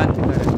ಮಾಡ್ತಿದ್ದಾರೆ